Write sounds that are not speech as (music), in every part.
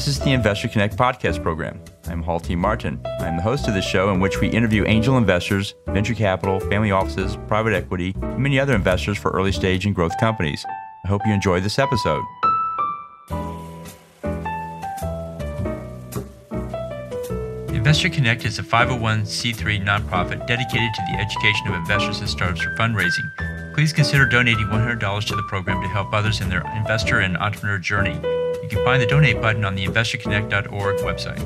This is the Investor Connect podcast program. I'm Hall T. Martin. I'm the host of the show in which we interview angel investors, venture capital, family offices, private equity, and many other investors for early stage and growth companies. I hope you enjoy this episode. Investor Connect is a 501c3 nonprofit dedicated to the education of investors and startups for fundraising. Please consider donating $100 to the program to help others in their investor and entrepreneur journey. You can find the donate button on the investorconnect.org website.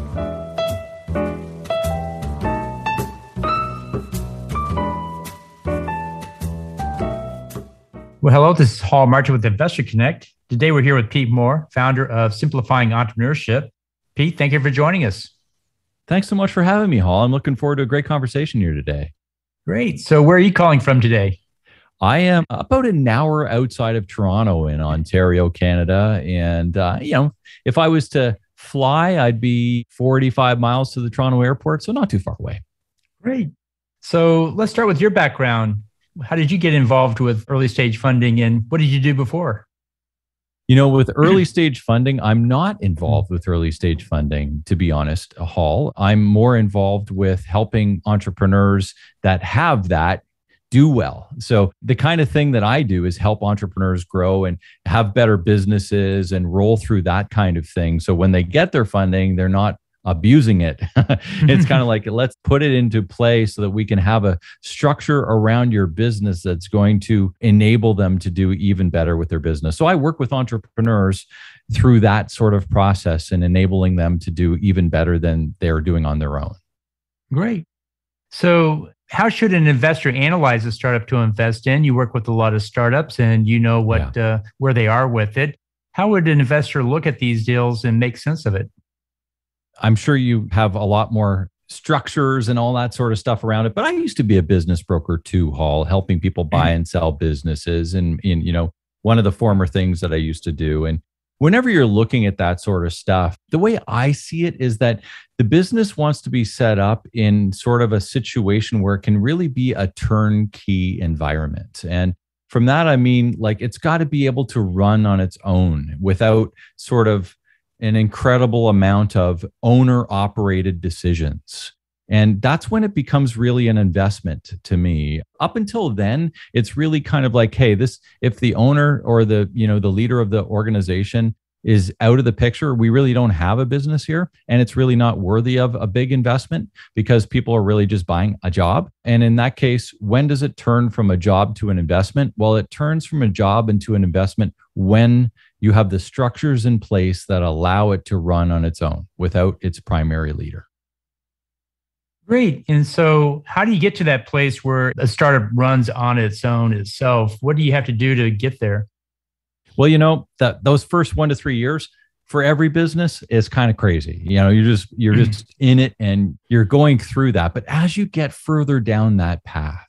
Well, hello, this is Hall Martin with Investor Connect. Today we're here with Pete Mohr, founder of Simplifying Entrepreneurship. Pete, thank you for joining us. Thanks so much for having me, Hall. I'm looking forward to a great conversation here today. Great. So, where are you calling from today? I am about an hour outside of Toronto in Ontario, Canada. And, uh, you know, if I was to fly, I'd be 45 miles to the Toronto airport. So, not too far away. Great. So, let's start with your background. How did you get involved with early stage funding and what did you do before? You know, with early stage funding, I'm not involved with early stage funding, to be honest, Hall. I'm more involved with helping entrepreneurs that have that do well. So, the kind of thing that I do is help entrepreneurs grow and have better businesses and roll through that kind of thing. So, when they get their funding, they're not abusing it. (laughs) it's kind of (laughs) like let's put it into play so that we can have a structure around your business that's going to enable them to do even better with their business. So I work with entrepreneurs through that sort of process and enabling them to do even better than they're doing on their own. Great. So how should an investor analyze a startup to invest in? You work with a lot of startups and you know what yeah. uh, where they are with it. How would an investor look at these deals and make sense of it? I'm sure you have a lot more structures and all that sort of stuff around it. But I used to be a business broker too, Hall, helping people buy mm-hmm. and sell businesses. And in, you know, one of the former things that I used to do. And whenever you're looking at that sort of stuff, the way I see it is that the business wants to be set up in sort of a situation where it can really be a turnkey environment. And from that, I mean, like it's got to be able to run on its own without sort of an incredible amount of owner operated decisions. And that's when it becomes really an investment to me. Up until then, it's really kind of like, hey, this if the owner or the, you know, the leader of the organization is out of the picture, we really don't have a business here. And it's really not worthy of a big investment because people are really just buying a job. And in that case, when does it turn from a job to an investment? Well, it turns from a job into an investment when you have the structures in place that allow it to run on its own without its primary leader. Great. And so, how do you get to that place where a startup runs on its own itself? What do you have to do to get there? Well, you know, that those first 1 to 3 years for every business is kind of crazy. You know, you're just you're mm-hmm. just in it and you're going through that. But as you get further down that path,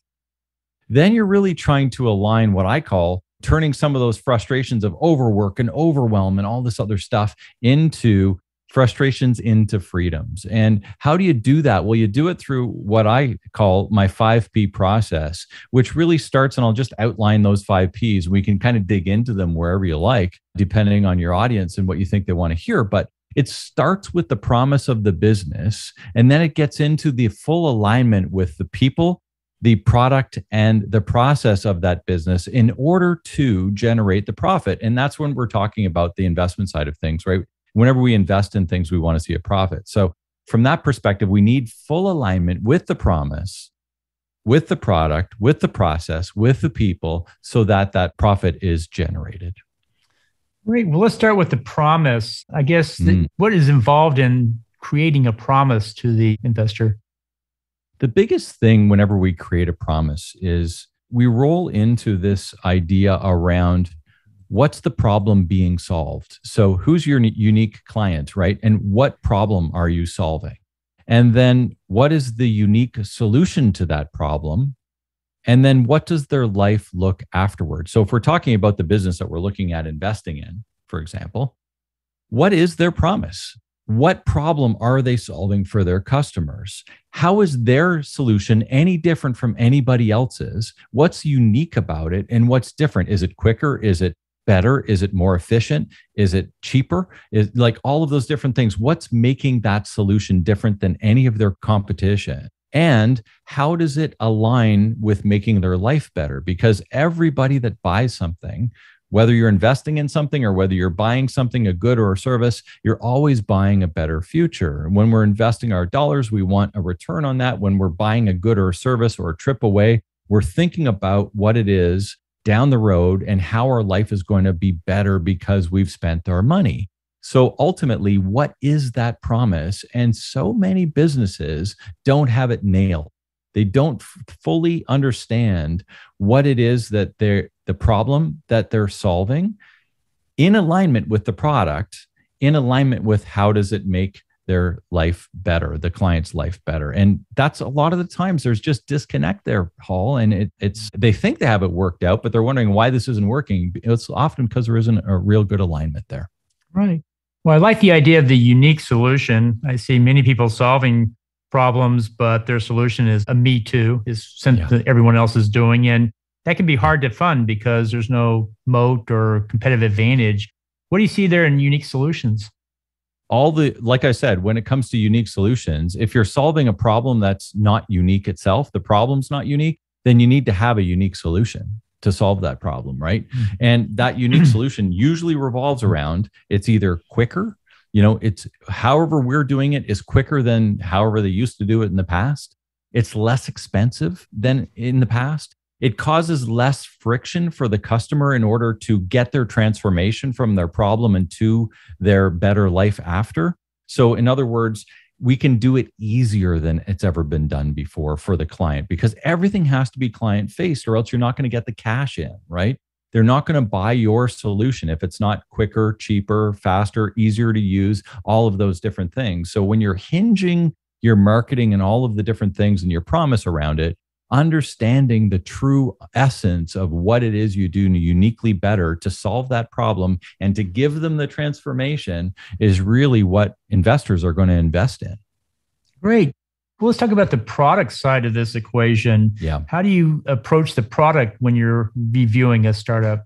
then you're really trying to align what I call turning some of those frustrations of overwork and overwhelm and all this other stuff into frustrations into freedoms. And how do you do that? Well, you do it through what I call my 5P process, which really starts, and I'll just outline those five Ps. We can kind of dig into them wherever you like, depending on your audience and what you think they want to hear. But it starts with the promise of the business, and then it gets into the full alignment with the people the product and the process of that business in order to generate the profit. And that's when we're talking about the investment side of things, right? Whenever we invest in things, we want to see a profit. So, from that perspective, we need full alignment with the promise, with the product, with the process, with the people, so that that profit is generated. Great. Well, let's start with the promise. I guess mm. what is involved in creating a promise to the investor? The biggest thing whenever we create a promise is we roll into this idea around what's the problem being solved. So, who's your unique client, right? And what problem are you solving? And then, what is the unique solution to that problem? And then, what does their life look afterwards? So, if we're talking about the business that we're looking at investing in, for example, what is their promise? what problem are they solving for their customers? How is their solution any different from anybody else's? What's unique about it and what's different? Is it quicker? Is it better? Is it more efficient? Is it cheaper? Is like all of those different things. What's making that solution different than any of their competition? And how does it align with making their life better? Because everybody that buys something, whether you're investing in something or whether you're buying something, a good or a service, you're always buying a better future. When we're investing our dollars, we want a return on that. When we're buying a good or a service or a trip away, we're thinking about what it is down the road and how our life is going to be better because we've spent our money. So ultimately, what is that promise? And so many businesses don't have it nailed. They don't f- fully understand what it is that they're the problem that they're solving in alignment with the product, in alignment with how does it make their life better, the client's life better. And that's a lot of the times there's just disconnect there, Hall. And it, it's they think they have it worked out, but they're wondering why this isn't working. It's often because there isn't a real good alignment there. Right. Well, I like the idea of the unique solution. I see many people solving problems, but their solution is a me too, is something yeah. everyone else is doing. And that can be hard to fund because there's no moat or competitive advantage. What do you see there in unique solutions? All the, like I said, when it comes to unique solutions, if you're solving a problem that's not unique itself, the problem's not unique, then you need to have a unique solution to solve that problem, right? Mm-hmm. And that unique (clears throat) solution usually revolves around it's either quicker, you know, it's however we're doing it is quicker than however they used to do it in the past. It's less expensive than in the past. It causes less friction for the customer in order to get their transformation from their problem into their better life after. So, in other words, we can do it easier than it's ever been done before for the client because everything has to be client faced or else you're not going to get the cash in, right? They're not going to buy your solution if it's not quicker, cheaper, faster, easier to use, all of those different things. So when you're hinging your marketing and all of the different things and your promise around it, understanding the true essence of what it is you do uniquely better to solve that problem and to give them the transformation is really what investors are going to invest in. Great. Well, let's talk about the product side of this equation. Yeah. How do you approach the product when you're reviewing a startup?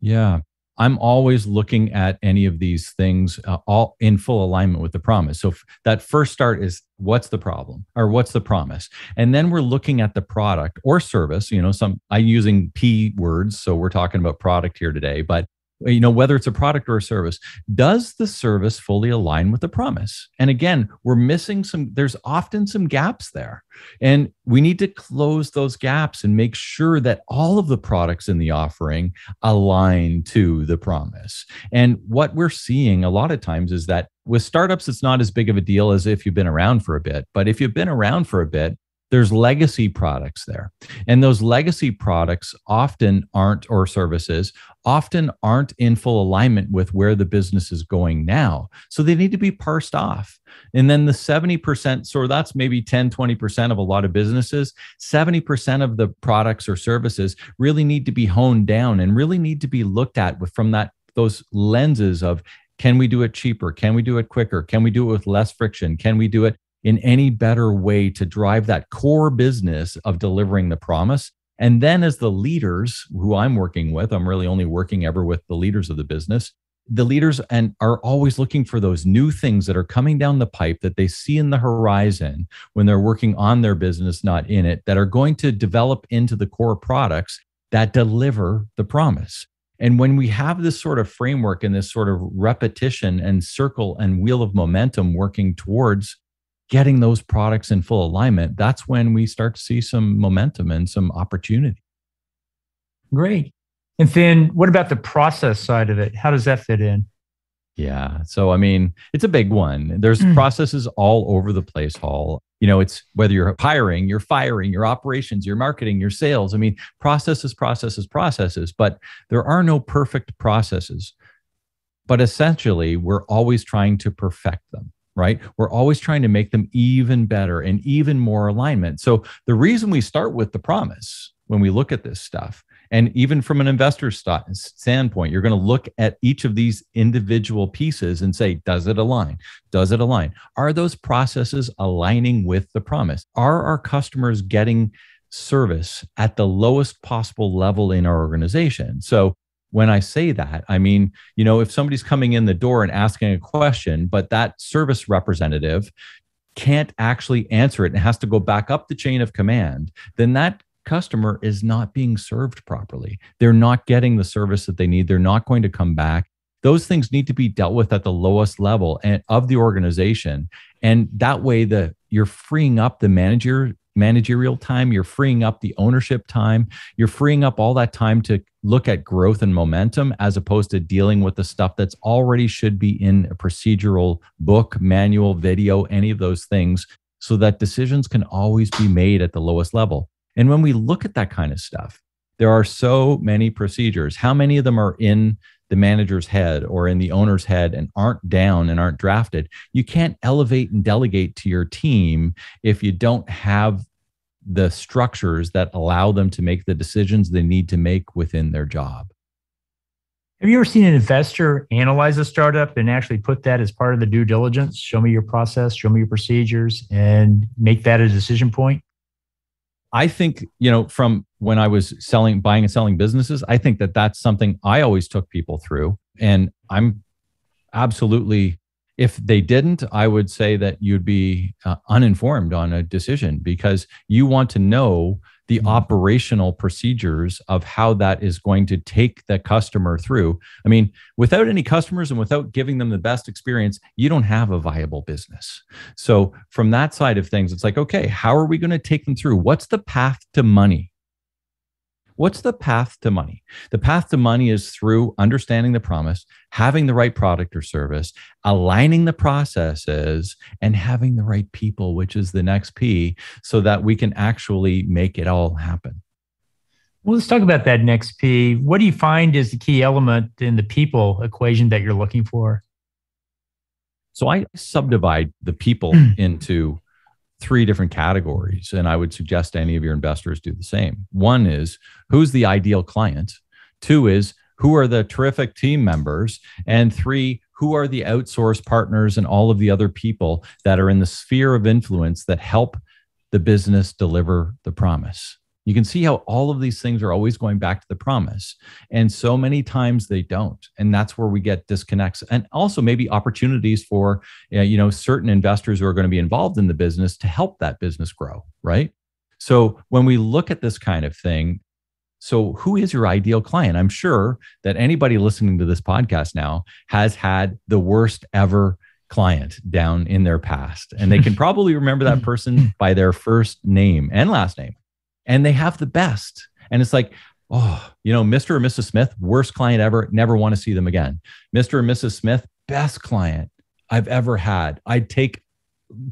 Yeah. I'm always looking at any of these things uh, all in full alignment with the promise. So f- that first start is what's the problem or what's the promise? And then we're looking at the product or service, you know, some I'm using P words, so we're talking about product here today, but you know whether it's a product or a service does the service fully align with the promise? And again we're missing some there's often some gaps there. And we need to close those gaps and make sure that all of the products in the offering align to the promise. And what we're seeing a lot of times is that with startups it's not as big of a deal as if you've been around for a bit. But if you've been around for a bit there's legacy products there. And those legacy products often aren't, or services often aren't in full alignment with where the business is going now. So they need to be parsed off. And then the 70%, so that's maybe 10, 20% of a lot of businesses, 70% of the products or services really need to be honed down and really need to be looked at with, from that those lenses of can we do it cheaper? Can we do it quicker? Can we do it with less friction? Can we do it in any better way to drive that core business of delivering the promise. And then, as the leaders who I'm working with, I'm really only working ever with the leaders of the business. The leaders and are always looking for those new things that are coming down the pipe that they see in the horizon when they're working on their business, not in it, that are going to develop into the core products that deliver the promise. And when we have this sort of framework and this sort of repetition and circle and wheel of momentum working towards getting those products in full alignment, that's when we start to see some momentum and some opportunity. Great. And then what about the process side of it? How does that fit in? Yeah. So, I mean, it's a big one. There's mm. processes all over the place, Hall. You know, it's whether you're hiring, you're firing, your operations, your marketing, your sales. I mean, processes, processes, processes, but there are no perfect processes. But essentially, we're always trying to perfect them right? We're always trying to make them even better and even more alignment. So the reason we start with the promise when we look at this stuff, and even from an investor standpoint, you're going to look at each of these individual pieces and say, does it align? Does it align? Are those processes aligning with the promise? Are our customers getting service at the lowest possible level in our organization? So when I say that, I mean, you know, if somebody's coming in the door and asking a question, but that service representative can't actually answer it and has to go back up the chain of command, then that customer is not being served properly. They're not getting the service that they need. They're not going to come back. Those things need to be dealt with at the lowest level and of the organization. And that way the you're freeing up the manager managerial time, you're freeing up the ownership time, you're freeing up all that time to look at growth and momentum as opposed to dealing with the stuff that's already should be in a procedural book, manual, video, any of those things, so that decisions can always be made at the lowest level. And when we look at that kind of stuff, there are so many procedures. How many of them are in the manager's head or in the owner's head and aren't down and aren't drafted. You can't elevate and delegate to your team if you don't have the structures that allow them to make the decisions they need to make within their job. Have you ever seen an investor analyze a startup and actually put that as part of the due diligence? Show me your process, show me your procedures, and make that a decision point? I think, you know, from when I was selling, buying and selling businesses, I think that that's something I always took people through. And I'm absolutely, if they didn't, I would say that you'd be uh, uninformed on a decision because you want to know the mm-hmm. operational procedures of how that is going to take the customer through. I mean, without any customers and without giving them the best experience, you don't have a viable business. So, from that side of things, it's like, okay, how are we going to take them through? What's the path to money? What's the path to money? The path to money is through understanding the promise, having the right product or service, aligning the processes, and having the right people, which is the next P, so that we can actually make it all happen. Well, let's talk about that next P. What do you find is the key element in the people equation that you're looking for? So I subdivide the people (clears throat) into three different categories. And I would suggest any of your investors do the same. One is who's the ideal client? Two is who are the terrific team members? And three, who are the outsourced partners and all of the other people that are in the sphere of influence that help the business deliver the promise? You can see how all of these things are always going back to the promise. And so many times they don't. And that's where we get disconnects and also maybe opportunities for, uh, you know, certain investors who are going to be involved in the business to help that business grow, right? So when we look at this kind of thing, so who is your ideal client? I'm sure that anybody listening to this podcast now has had the worst ever client down in their past and they can (laughs) probably remember that person by their first name and last name and they have the best. And it's like, oh, you know, Mr. or Mrs. Smith, worst client ever, never want to see them again. Mr. or Mrs. Smith, best client I've ever had. I'd take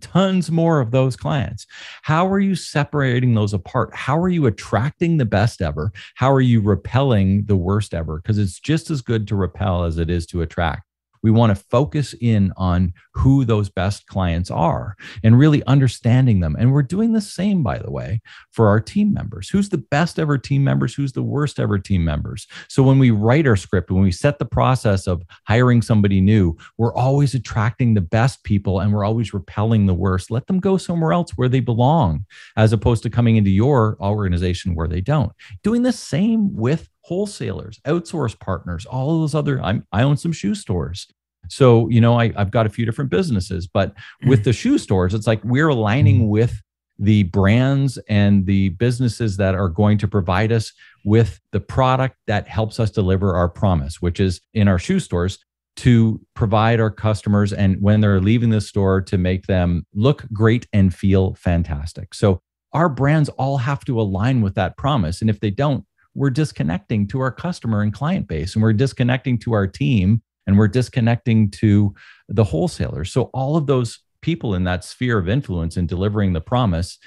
tons more of those clients. How are you separating those apart? How are you attracting the best ever? How are you repelling the worst ever? Because it's just as good to repel as it is to attract. We want to focus in on who those best clients are and really understanding them. And we're doing the same, by the way, for our team members. Who's the best ever team members? Who's the worst ever team members? So when we write our script, when we set the process of hiring somebody new, we're always attracting the best people and we're always repelling the worst. Let them go somewhere else where they belong, as opposed to coming into your organization where they don't. Doing the same with wholesalers, outsource partners, all those other. I'm, I own some shoe stores. So, you know, I, I've got a few different businesses, but with the shoe stores, it's like we're aligning mm-hmm. with the brands and the businesses that are going to provide us with the product that helps us deliver our promise, which is in our shoe stores to provide our customers and when they're leaving the store to make them look great and feel fantastic. So our brands all have to align with that promise. And if they don't, we're disconnecting to our customer and client base and we're disconnecting to our team and we're disconnecting to the wholesalers so all of those people in that sphere of influence in delivering the promise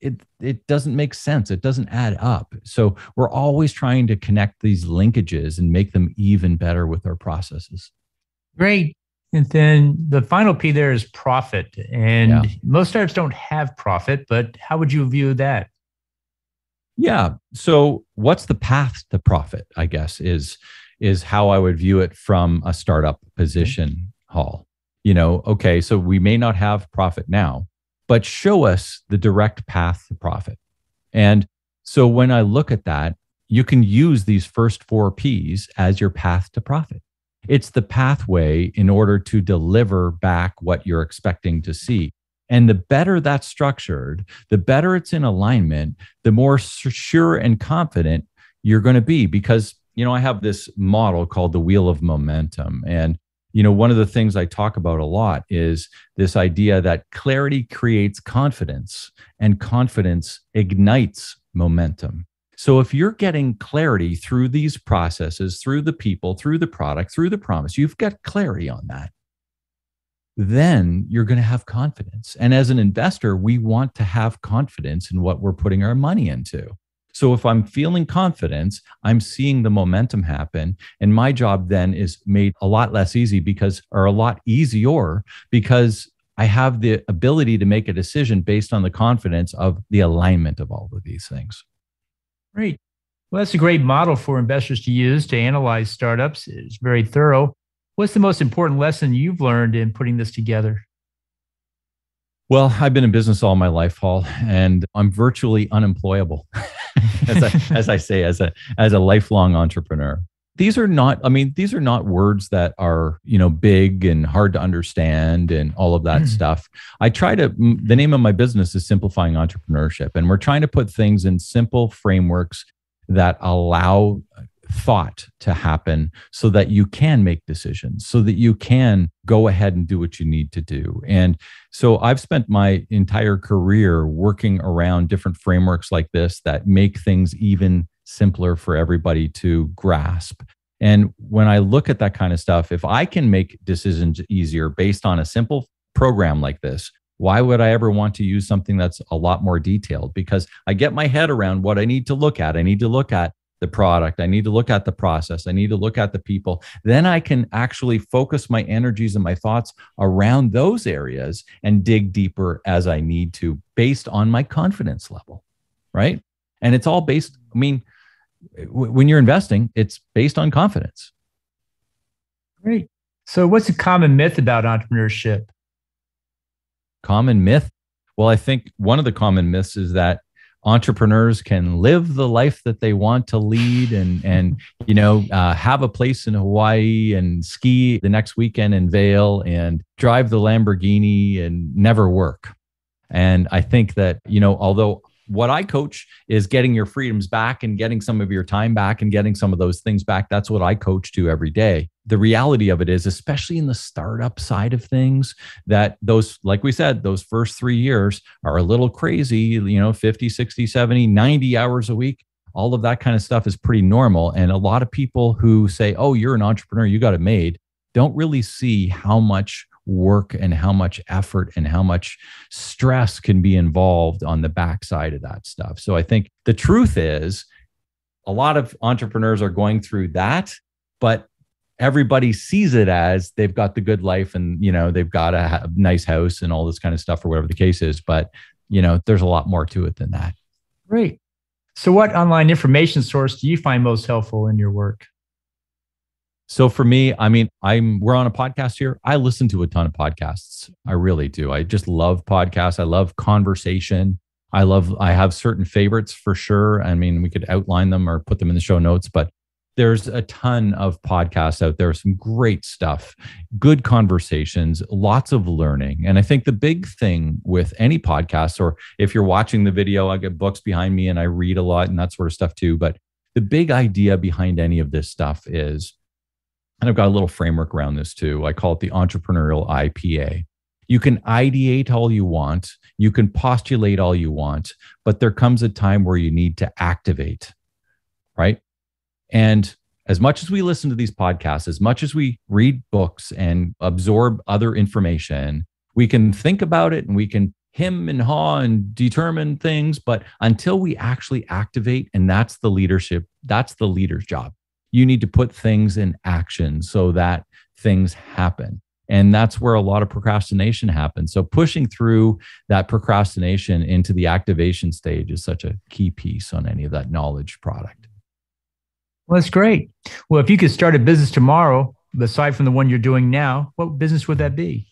it it doesn't make sense it doesn't add up so we're always trying to connect these linkages and make them even better with our processes great and then the final P there is profit. And yeah. most startups don't have profit, but how would you view that? Yeah. So what's the path to profit, I guess, is is how I would view it from a startup position mm-hmm. hall. You know, okay, so we may not have profit now, but show us the direct path to profit. And so when I look at that, you can use these first four P's as your path to profit. It's the pathway in order to deliver back what you're expecting to see. And the better that's structured, the better it's in alignment, the more sure and confident you're going to be. Because, you know, I have this model called the wheel of momentum. And, you know, one of the things I talk about a lot is this idea that clarity creates confidence and confidence ignites momentum. So if you're getting clarity through these processes, through the people, through the product, through the promise, you've got clarity on that. Then you're going to have confidence. And as an investor, we want to have confidence in what we're putting our money into. So if I'm feeling confidence, I'm seeing the momentum happen. And my job then is made a lot less easy because, or a lot easier because I have the ability to make a decision based on the confidence of the alignment of all of these things. Great. Well, that's a great model for investors to use to analyze startups. It's very thorough. What's the most important lesson you've learned in putting this together? Well, I've been in business all my life, Hall, and I'm virtually unemployable, (laughs) as, I, (laughs) as I say, as a as a lifelong entrepreneur these are not i mean these are not words that are you know big and hard to understand and all of that mm. stuff i try to the name of my business is simplifying entrepreneurship and we're trying to put things in simple frameworks that allow thought to happen so that you can make decisions so that you can go ahead and do what you need to do and so i've spent my entire career working around different frameworks like this that make things even simpler for everybody to grasp. And when I look at that kind of stuff, if I can make decisions easier based on a simple program like this, why would I ever want to use something that's a lot more detailed? Because I get my head around what I need to look at. I need to look at the product. I need to look at the process. I need to look at the people. Then I can actually focus my energies and my thoughts around those areas and dig deeper as I need to based on my confidence level. Right. And it's all based, I mean, when you're investing, it's based on confidence. Great. So, what's a common myth about entrepreneurship? Common myth? Well, I think one of the common myths is that entrepreneurs can live the life that they want to lead and and you know uh, have a place in Hawaii and ski the next weekend in Vail and drive the Lamborghini and never work. And I think that you know although what I coach is getting your freedoms back and getting some of your time back and getting some of those things back. That's what I coach to every day. The reality of it is, especially in the startup side of things, that those, like we said, those first three years are a little crazy, you know, 50, 60, 70, 90 hours a week. All of that kind of stuff is pretty normal. And a lot of people who say, oh, you're an entrepreneur, you got it made, don't really see how much work and how much effort and how much stress can be involved on the backside of that stuff. So I think the truth is a lot of entrepreneurs are going through that, but everybody sees it as they've got the good life and you know they've got a nice house and all this kind of stuff or whatever the case is but you know there's a lot more to it than that. Great. So what online information source do you find most helpful in your work so for me, I mean, I'm we're on a podcast here. I listen to a ton of podcasts. I really do. I just love podcasts. I love conversation. I love I have certain favorites for sure. I mean, we could outline them or put them in the show notes, but there's a ton of podcasts out there, some great stuff, good conversations, lots of learning. And I think the big thing with any podcast, or if you're watching the video, I get books behind me and I read a lot and that sort of stuff too. But the big idea behind any of this stuff is and I've got a little framework around this too. I call it the entrepreneurial IPA. You can ideate all you want, you can postulate all you want, but there comes a time where you need to activate, right? And as much as we listen to these podcasts, as much as we read books and absorb other information, we can think about it and we can him and haw and determine things. But until we actually activate, and that's the leadership, that's the leader's job you need to put things in action so that things happen. And that's where a lot of procrastination happens. So, pushing through that procrastination into the activation stage is such a key piece on any of that knowledge product. Well, that's great. Well, if you could start a business tomorrow, aside from the one you're doing now, what business would that be?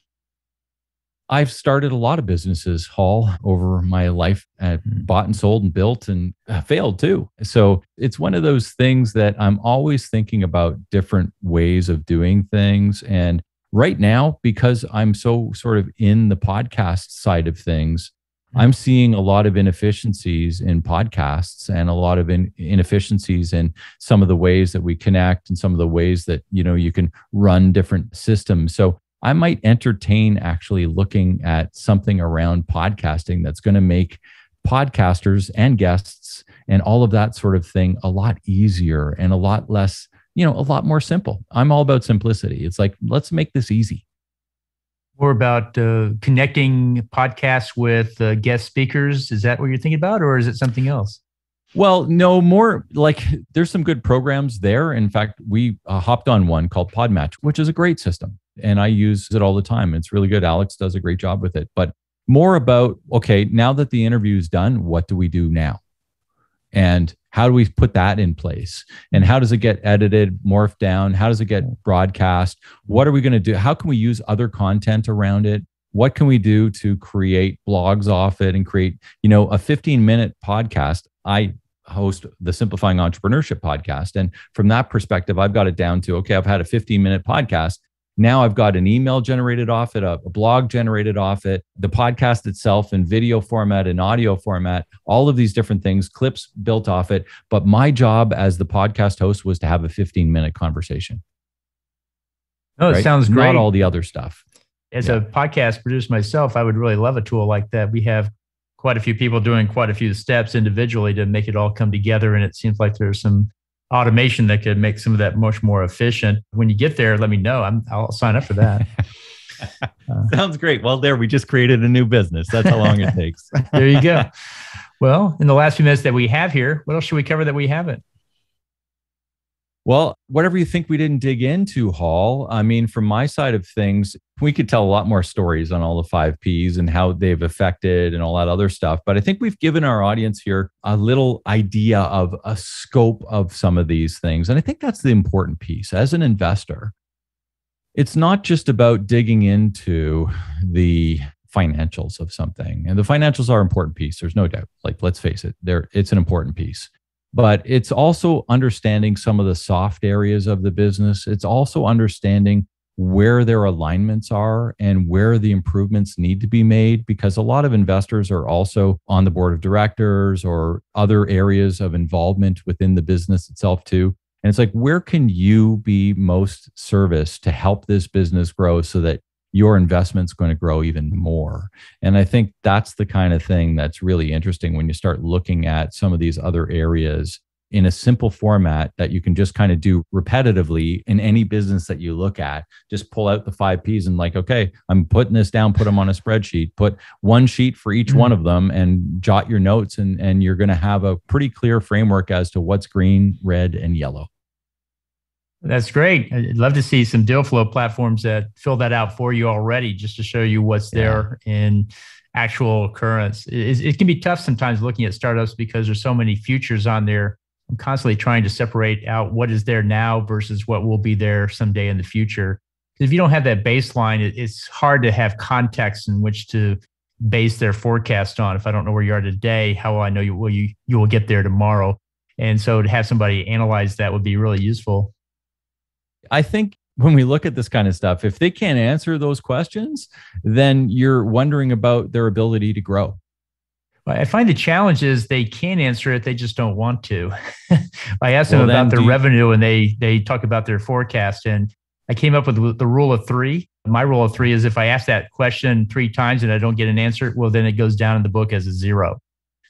I've started a lot of businesses, Hall, over my life, uh, bought and sold and built and uh, failed too. So it's one of those things that I'm always thinking about different ways of doing things. And right now, because I'm so sort of in the podcast side of things, I'm seeing a lot of inefficiencies in podcasts and a lot of in, inefficiencies in some of the ways that we connect and some of the ways that you know you can run different systems. So I might entertain actually looking at something around podcasting that's going to make podcasters and guests and all of that sort of thing a lot easier and a lot less, you know, a lot more simple. I'm all about simplicity. It's like, let's make this easy. More about uh, connecting podcasts with uh, guest speakers. Is that what you're thinking about, or is it something else? Well, no, more like there's some good programs there. In fact, we uh, hopped on one called Podmatch, which is a great system. And I use it all the time. It's really good. Alex does a great job with it. But more about, okay, now that the interview is done, what do we do now? And how do we put that in place? And how does it get edited, morphed down? How does it get broadcast? What are we going to do? How can we use other content around it? What can we do to create blogs off it and create, you know, a 15 minute podcast? I host the Simplifying Entrepreneurship podcast. And from that perspective, I've got it down to okay, I've had a 15 minute podcast. Now I've got an email generated off it, a, blog generated off it, the podcast itself in video format and audio format, all of these different things, clips built off it. But my job as the podcast host was to have a 15 minute conversation. Oh, it right? sounds great. Not all the other stuff. As yeah. a podcast producer myself, I would really love a tool like that. We have quite a few people doing quite a few steps individually to make it all come together. And it seems like there's some automation that could make some of that much more efficient. When you get there, let me know. I'm, I'll sign up for that. uh, (laughs) Sounds great. Well, there we just created a new business. That's how long it takes. (laughs) there you go. Well, in the last few minutes that we have here, what else should we cover that we haven't? Well, whatever you think we didn't dig into, Hall, I mean, from my side of things, we could tell a lot more stories on all the five P's and how they've affected and all that other stuff. But I think we've given our audience here a little idea of a scope of some of these things. And I think that's the important piece. As an investor, it's not just about digging into the financials of something. And the financials are an important piece. There's no doubt. Like, let's face it, there it's an important piece but it's also understanding some of the soft areas of the business. It's also understanding where their alignments are and where the improvements need to be made because a lot of investors are also on the board of directors or other areas of involvement within the business itself too and it's like where can you be most service to help this business grow so that your investment's going to grow even more. And I think that's the kind of thing that's really interesting when you start looking at some of these other areas in a simple format that you can just kind of do repetitively in any business that you look at. Just pull out the five P's and, like, okay, I'm putting this down, put them on a spreadsheet, put one sheet for each mm-hmm. one of them and jot your notes. And, and you're going to have a pretty clear framework as to what's green, red, and yellow. That's great. I'd love to see some deal flow platforms that fill that out for you already, just to show you what's yeah. there in actual occurrence. It, it, can be tough sometimes looking at startups because there's so many futures on there. I'm constantly trying to separate out what is there now versus what will be there someday in the future. If you don't have that baseline, it, it's hard to have context in which to base their forecast on. If I don't know where you are today, how will I know you will you you will get there tomorrow? And so to have somebody analyze that would be really useful. I think when we look at this kind of stuff, if they can't answer those questions, then you're wondering about their ability to grow. I find the challenge is they can answer it, they just don't want to. (laughs) I asked well, them about their you- revenue and they they talk about their forecast. And I came up with the rule of three. My rule of three is if I ask that question three times and I don't get an answer, well, then it goes down in the book as a zero.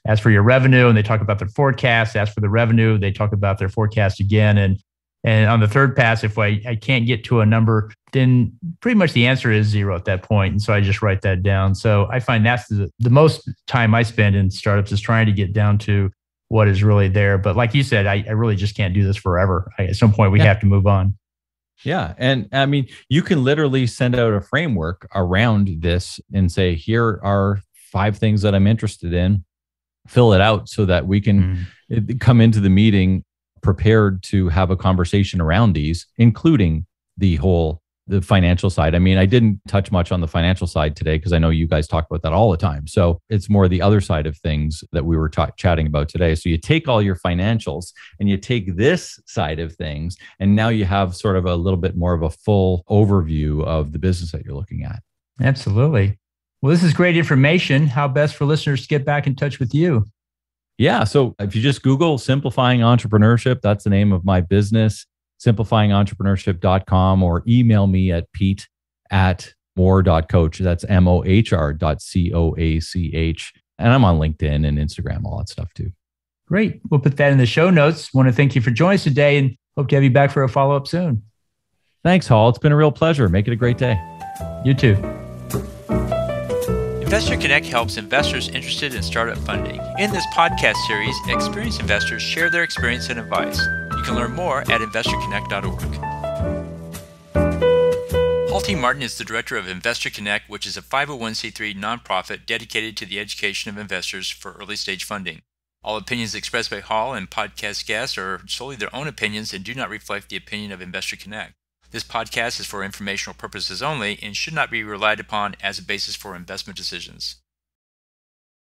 As for your revenue, and they talk about their forecast. As for the revenue, they talk about their forecast again. And and on the third pass, if I, I can't get to a number, then pretty much the answer is zero at that point. And so I just write that down. So I find that's the, the most time I spend in startups is trying to get down to what is really there. But like you said, I, I really just can't do this forever. I, at some point, we yeah. have to move on. Yeah. And I mean, you can literally send out a framework around this and say, here are five things that I'm interested in. Fill it out so that we can mm. come into the meeting prepared to have a conversation around these, including the whole the financial side. I mean, I didn't touch much on the financial side today because I know you guys talk about that all the time. So it's more the other side of things that we were ta- chatting about today. So you take all your financials and you take this side of things, and now you have sort of a little bit more of a full overview of the business that you're looking at. Absolutely. Well, this is great information. How best for listeners to get back in touch with you? Yeah. So if you just Google simplifying entrepreneurship, that's the name of my business simplifyingentrepreneurship.com or email me at pete at mohr.coach. That's M O H R dot C O A C H. And I'm on LinkedIn and Instagram, all that stuff too. Great. We'll put that in the show notes. Want to thank you for joining us today and hope to have you back for a follow up soon. Thanks, Hall. It's been a real pleasure. Make it a great day. You too. Investor Connect helps investors interested in startup funding. In this podcast series, experienced investors share their experience and advice. You can learn more at investorconnect.org. Hall T. Martin is the director of Investor Connect, which is a 501c3 nonprofit dedicated to the education of investors for early stage funding. All opinions expressed by Hall and podcast guests are solely their own opinions and do not reflect the opinion of Investor Connect. This podcast is for informational purposes only and should not be relied upon as a basis for investment decisions.